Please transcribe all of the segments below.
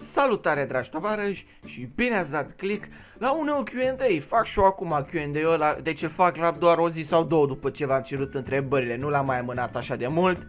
Salutare dragi tovarăși și bine ați dat click la un nou Q&A Fac și eu acum Q&A ăla, deci îl fac? La doar o zi sau două după ce v-am cerut întrebările. Nu l-am mai amânat așa de mult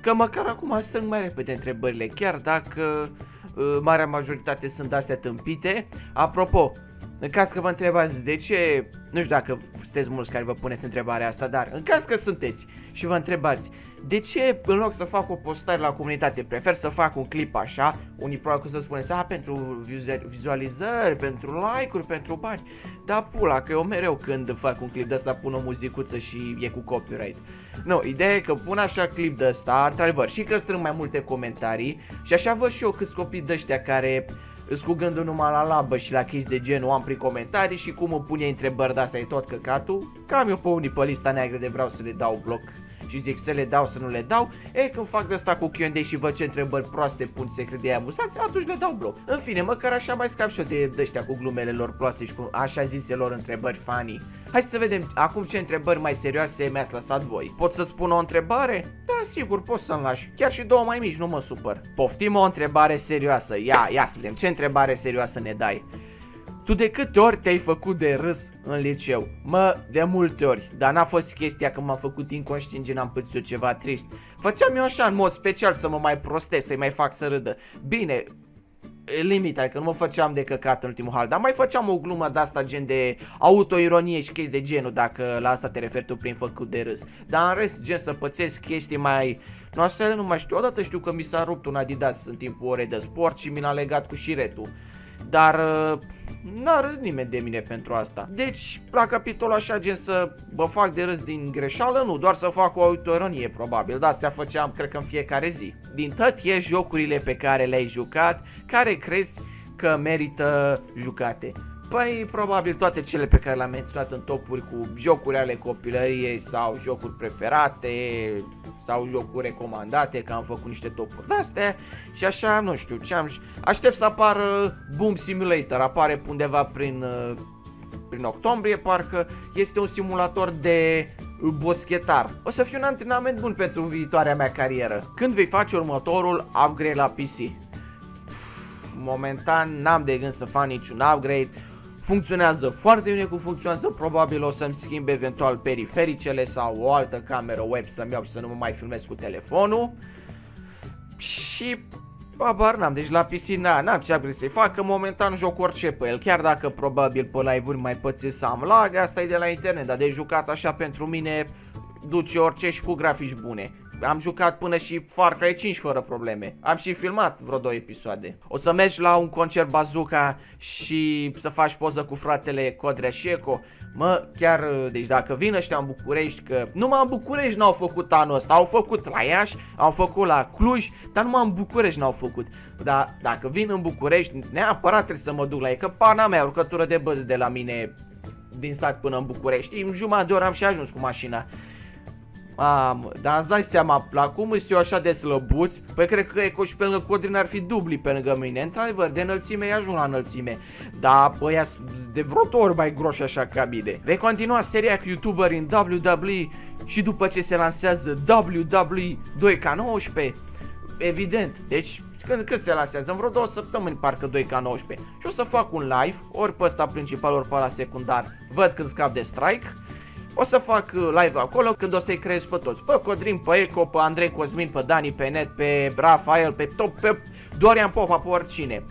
Că măcar acum strâng mai repede întrebările. Chiar dacă uh, marea majoritate sunt astea tâmpite. Apropo, în caz că vă întrebați de ce, nu știu dacă sunteți mulți care vă puneți întrebarea asta, dar în caz că sunteți și vă întrebați de ce în loc să fac o postare la comunitate prefer să fac un clip așa, unii probabil că să spuneți, a, pentru vizualizări, pentru like-uri, pentru bani, dar pula, că eu mereu când fac un clip de asta pun o muzicuță și e cu copyright. Nu, ideea e că pun așa clip de ăsta, într-adevăr, și că strâng mai multe comentarii și așa văd și eu câți copii de ăștia care îți cu gândul numai la labă și la chestii de genul am prin comentarii și cum îmi pune întrebări de asta e tot căcatul. Cam eu pe unii pe lista neagră de vreau să le dau bloc și zic să le dau, să nu le dau, e când fac de asta cu Q&A și văd ce întrebări proaste pun se crede amuzanți, atunci le dau bloc. În fine, măcar așa mai scap și eu de ăștia cu glumele lor proaste și cu așa ziselor întrebări funny. Hai să vedem acum ce întrebări mai serioase mi-ați lăsat voi. Pot să-ți spun o întrebare? Da, sigur, poți să-mi lași. Chiar și două mai mici, nu mă supăr. Poftim o întrebare serioasă. Ia, ia să vedem, ce întrebare serioasă ne dai? Tu de câte ori te-ai făcut de râs în liceu? Mă, de multe ori, dar n-a fost chestia că m-am făcut inconștient și n-am pățit eu ceva trist. Făceam eu așa în mod special să mă mai prostesc, să-i mai fac să râdă. Bine, limit, adică nu mă făceam de căcat în ultimul hal, dar mai făceam o glumă de asta gen de autoironie și chestii de genul, dacă la asta te referi tu prin făcut de râs. Dar în rest, gen să pățesc chestii mai... Noastră nu mai știu, odată știu că mi s-a rupt un Adidas în timpul orei de sport și mi l-a legat cu șiretul. Dar uh, n-a râs nimeni de mine pentru asta. Deci, la capitolul așa, gen să vă fac de râs din greșeală, nu, doar să fac o autoironie, probabil. Da, astea făceam, cred că în fiecare zi. Din tot e jocurile pe care le-ai jucat, care crezi că merită jucate. Păi, probabil toate cele pe care le-am menționat în topuri cu jocuri ale copilăriei sau jocuri preferate sau jocuri recomandate, că am făcut niște topuri de-astea și așa, nu știu, ce am... Aștept să apară Boom Simulator, apare undeva prin, uh, prin octombrie, parcă este un simulator de boschetar. O să fie un antrenament bun pentru viitoarea mea carieră. Când vei face următorul upgrade la PC? Momentan n-am de gând să fac niciun upgrade Funcționează foarte bine cum funcționează, probabil o să-mi schimb eventual perifericele sau o altă cameră web să-mi iau și să nu mă mai filmez cu telefonul. Și Babar n-am, deci la PC n-am ce upgrade să-i fac, că momentan joc orice pe el, chiar dacă probabil pe live-uri mai pățesc să am lag, asta e de la internet, dar de jucat așa pentru mine duce orice și cu grafici bune am jucat până și Far Cry 5 fără probleme. Am și filmat vreo două episoade. O să mergi la un concert bazooka și să faci poză cu fratele Codrea și Eco. Mă, chiar, deci dacă vin ăștia în București, că numai în București n-au făcut anul ăsta, au făcut la Iași, au făcut la Cluj, dar numai în București n-au făcut. Dar dacă vin în București, neapărat trebuie să mă duc la ei, că pana mea, urcătură de băzi de la mine din sat până în București, în jumătate de oră am și ajuns cu mașina. Am, dar îți dai seama, la cum sunt eu așa de slăbuț, păi cred că Eco și pe lângă Codrin ar fi dubli pe lângă mine. Într-adevăr, de înălțime îi ajung la înălțime. Dar băia de vreo două ori mai groși așa ca mine. Vei continua seria cu YouTuber în WWE și după ce se lansează WWE 2K19? Evident, deci când cât se lansează? În vreo două săptămâni parcă 2K19 Și o să fac un live, ori pe ăsta principal, ori pe ăla secundar Văd când scap de strike o să fac uh, live acolo când o să-i creez pe toți. Pe Codrin, pe Eco, pe Andrei Cosmin, pe Dani, pe Net, pe Rafael, pe top, pe Dorian Popa, pe oricine.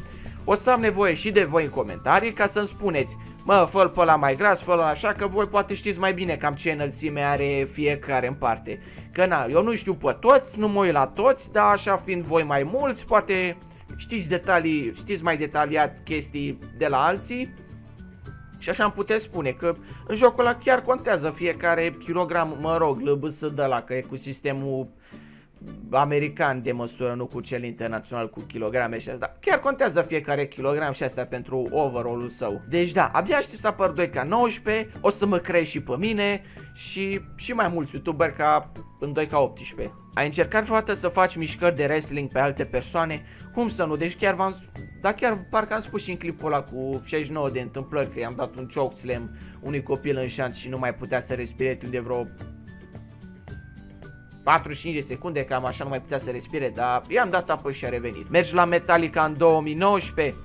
O să am nevoie și de voi în comentarii ca să-mi spuneți Mă, fă pe la mai gras, fă așa, că voi poate știți mai bine cam ce înălțime are fiecare în parte Că na, eu nu știu pe toți, nu mă uit la toți, dar așa fiind voi mai mulți, poate știți detalii, știți mai detaliat chestii de la alții și așa am putea spune că în jocul ăla chiar contează fiecare kilogram, mă rog, lăbâsă de la, că e cu sistemul american de măsură, nu cu cel internațional cu kilograme și asta. Dar chiar contează fiecare kilogram și asta pentru overall-ul său. Deci da, abia aștept să apar 2K19, o să mă creez și pe mine și, și mai mulți youtuberi ca în 2K18. Ai încercat vreodată să faci mișcări de wrestling pe alte persoane? Cum să nu? Deci chiar v-am... Dar chiar parcă am spus și în clipul ăla cu 69 de întâmplări că i-am dat un choke slam unui copil în șanț și nu mai putea să respire de vreo 45 de secunde, cam așa nu mai putea să respire, dar i-am dat apă și a revenit. Mergi la Metallica în 2019,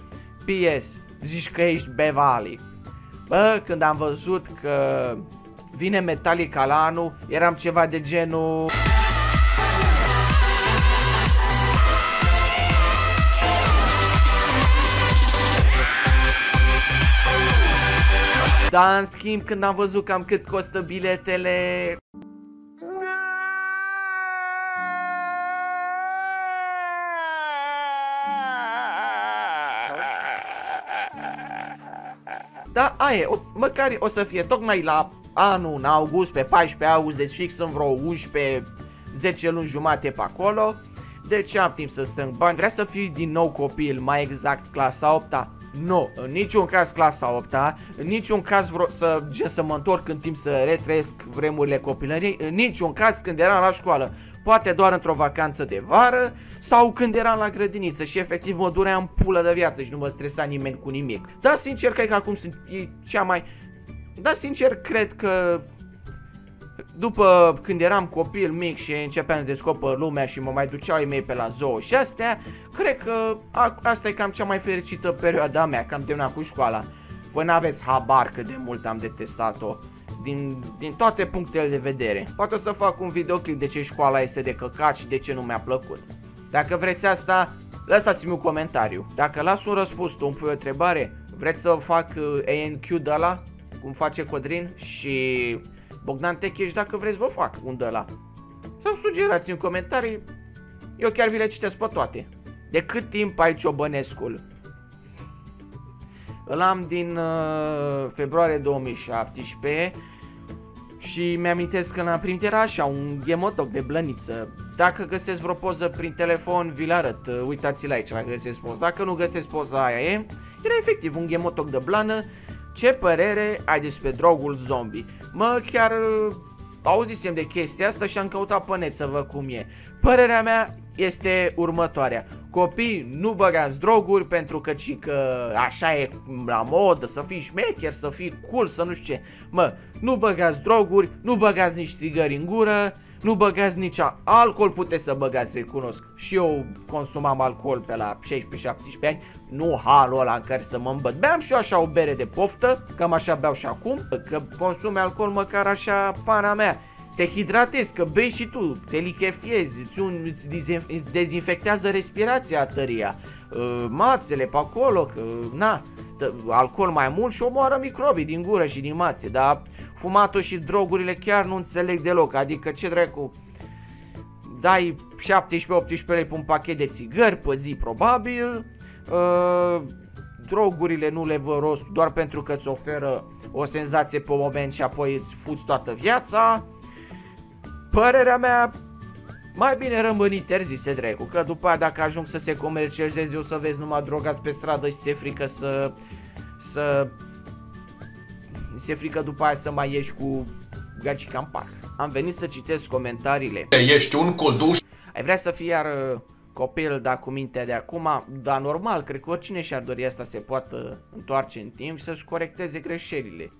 PS, zici că ești Bevali. Bă, când am văzut că vine Metallica la anul, eram ceva de genul... Dar în schimb când am văzut cam cât costă biletele Da, aia, o, măcar o să fie tocmai la anul, în august, pe 14 august, deci fix în vreo 11, 10 luni jumate pe acolo. Deci am timp să strâng bani. Vrea să fii din nou copil, mai exact clasa 8 -a? Nu, în niciun caz clasa 8 -a, în niciun caz vreau să, gen, să mă întorc în timp să retrăiesc vremurile copilăriei, în niciun caz când eram la școală. Poate doar într-o vacanță de vară sau când eram la grădiniță și efectiv mă duream pulă de viață și nu mă stresa nimeni cu nimic. Da, sincer, cred că acum sunt e cea mai... Da, sincer, cred că după când eram copil mic și începeam să descoper lumea și mă mai duceau ei mei pe la zoo și astea, cred că a, asta e cam cea mai fericită perioada a mea, că am terminat cu școala. Voi n-aveți habar cât de mult am detestat-o din, din toate punctele de vedere. Poate o să fac un videoclip de ce școala este de căcat și de ce nu mi-a plăcut. Dacă vreți asta, lăsați-mi un comentariu. Dacă las un răspuns, tu îmi pui o întrebare, vreți să fac uh, ANQ de la, cum face Codrin și Bogdan Techeș, dacă vreți vă fac un de la. Sau sugerați în comentarii, eu chiar vi le citesc pe toate. De cât timp ai Ciobănescul? Îl am din uh, februarie 2017 și mi-amintesc că l-am primit era așa, un gemotoc de blăniță. Dacă găsesc vreo poză prin telefon, vi-l arăt. Uh, uitați-l aici dacă găsesc poză. Dacă nu găsesc poza aia e, era efectiv un gemotoc de blană. Ce părere ai despre drogul zombie? Mă, chiar uh, auzisem de chestia asta și am căutat pe net să văd cum e. Părerea mea este următoarea. Copii, nu băgați droguri pentru că, ci că așa e la modă, să fii șmecher, să fii cool, să nu știu ce. Mă, nu băgați droguri, nu băgați nici strigări în gură, nu băgați nici alcool, puteți să băgați, recunosc. Și eu consumam alcool pe la 16-17 ani, nu halul ăla în care să mă îmbăt. Beam și eu așa o bere de poftă, cam așa beau și acum, că consume alcool măcar așa pana mea te hidratezi, că bei și tu, te lichefiezi, îți, un, îți, îți dezinfectează respirația tăria, uh, mațele pe acolo, că, na, alcool mai mult și omoară microbii din gură și din mațe, dar fumatul și drogurile chiar nu înțeleg deloc, adică ce dracu, dai 17-18 lei pe un pachet de țigări pe zi probabil, uh, drogurile nu le vă rost doar pentru că îți oferă o senzație pe moment și apoi îți fuți toată viața, Părerea mea, mai bine rămân interzise dracu, că după aia dacă ajung să se comercializeze o să vezi numai drogați pe stradă și ți-e frică să... să... ți-e frică după aia să mai ieși cu gagica în parc. Am venit să citesc comentariile. Ești un colduș. Ai vrea să fii iar uh, copil, da, cu mintea de acum, dar normal, cred că oricine și-ar dori asta se poată întoarce în timp și să-și corecteze greșelile.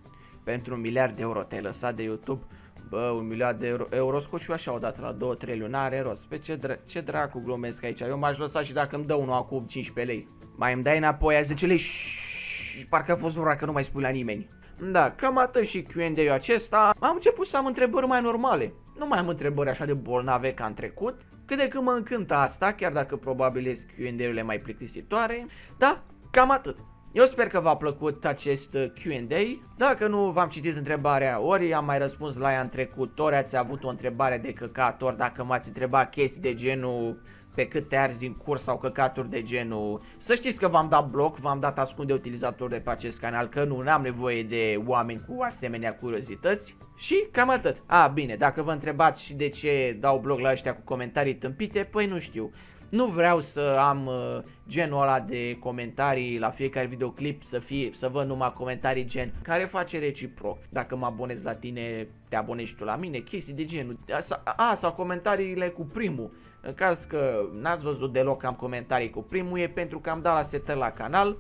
Pentru un miliard de euro te-ai lăsat de YouTube Bă, un miliard de euro, euro scot și eu așa odată la 2-3 luni, are rost. Pe ce, dra ce dracu glumesc aici? Eu m-aș lăsa și dacă îmi dă unul acum 15 lei. Mai îmi dai înapoi a 10 lei și parcă a fost ura că nu mai spui la nimeni. Da, cam atât și Q&A-ul acesta. Am început să am întrebări mai normale. Nu mai am întrebări așa de bolnave ca în trecut. Cât de când mă încântă asta, chiar dacă probabil Q&A-urile mai plictisitoare. Da, cam atât. Eu sper că v-a plăcut acest uh, Q&A. Dacă nu v-am citit întrebarea, ori am mai răspuns la ea în trecut, ori ați avut o întrebare de căcat, ori dacă m-ați întrebat chestii de genul pe cât te arzi în curs sau căcaturi de genul. Să știți că v-am dat bloc, v-am dat ascunde utilizator de pe acest canal, că nu am nevoie de oameni cu asemenea curiozități. Și cam atât. A, bine, dacă vă întrebați și de ce dau bloc la ăștia cu comentarii tâmpite, păi nu știu. Nu vreau să am uh, genul ăla de comentarii la fiecare videoclip să fie, să văd numai comentarii gen care face reciproc. Dacă mă abonez la tine, te abonezi tu la mine, chestii de genul. A, a sau comentariile cu primul. În caz că n-ați văzut deloc că am comentarii cu primul, e pentru că am dat la setări la canal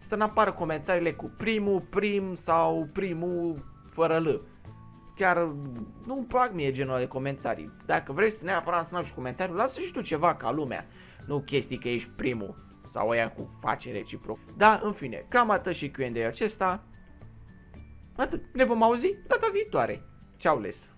să n-apară comentariile cu primul, prim sau primul fără L. chiar nu-mi plac mie genul de comentarii. Dacă vrei să neapărat să și comentariu, lasă și tu ceva ca lumea. Nu chestii că ești primul sau ăia cu face reciproc. Da, în fine, cam atât și Q&A acesta. Atât. Ne vom auzi data viitoare. Ceau les!